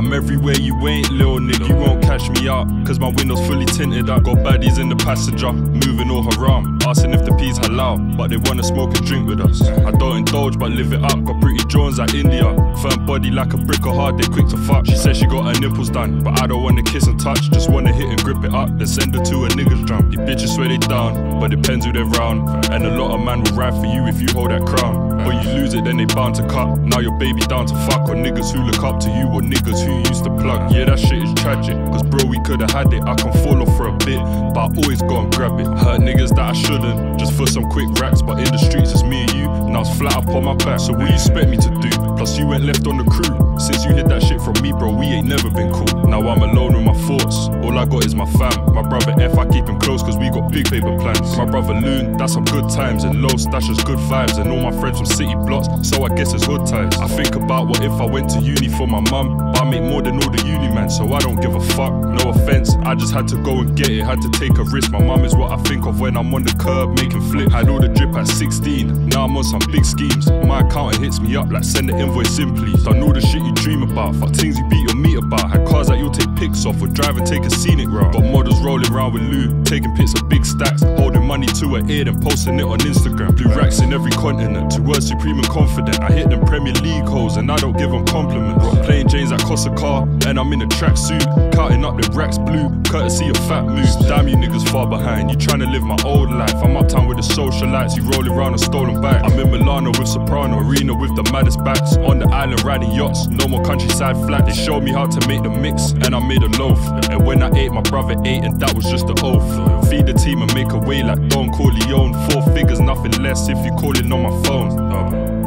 I'm everywhere you ain't, little nigga. You won't catch me out, cause my window's fully tinted up. Got baddies in the passenger, moving all haram. Asking if the peas halal, but they wanna smoke and drink with us. I don't indulge, but live it up. Got pretty drones like India. Firm body like a brick of hard, they quick to fuck. She said she got her nipples done, but I don't wanna kiss and touch. Just wanna hit and grip it up, then send her to a nigga's drum. These bitches swear they down, but depends who they're round. And a lot of man will ride for you if you hold that crown. But you lose it, then they bound to cut. Now your baby down to fuck, or niggas who look up to you, or niggas who used to plug. Yeah, that shit is tragic, cause bro, we could've had it. I can fall off for a bit, but I always go and grab it. Hurt niggas that I shouldn't, just for some quick racks. But in the streets, it's me and you, and I was flat up on my back. So what you expect me to do? Plus, you went left on the crew. Since you hid that shit from me, bro, we ain't never been cool. Now I'm alone with my thoughts. I got is my fam. My brother F, I keep him close cause we got big paper plans. My brother Loon, that's some good times. And Los, that's just good vibes. And all my friends from city blocks, so I guess it's hood times. I think about what if I went to uni for my mum. But I make more than all the uni man, so I don't give a fuck. No offense, I just had to go and get it. Had to take a risk. My mum is what I think of when I'm on the curb making flip. Had all the drip at 16. Now I'm on some big schemes. My accountant hits me up like send the invoice in, please. Done all the shit you dream about. Fuck things you beat your meat about. Pics off or drive and take a scenic route. Got models rolling around with Lou, taking pics of big stacks, to her ear and posting it on Instagram. Blue racks in every continent, two words supreme and confident. I hit them Premier League hoes and I don't give them compliments. Rock plain Janes at Costa Car, and I'm in a tracksuit, counting up the racks blue, courtesy of fat moves. Damn you niggas far behind, you trying to live my old life. I'm uptown with the socialites, you rolling around a stolen bike. I'm in Milano with Soprano, Arena with the maddest backs. On the island riding yachts, no more countryside flat. They showed me how to make the mix, and I made a loaf. And when I ate, my brother ate, and that was just the oath. Feed the team and make a way like Don Corleone. Four figures, nothing less if you calling on my phone.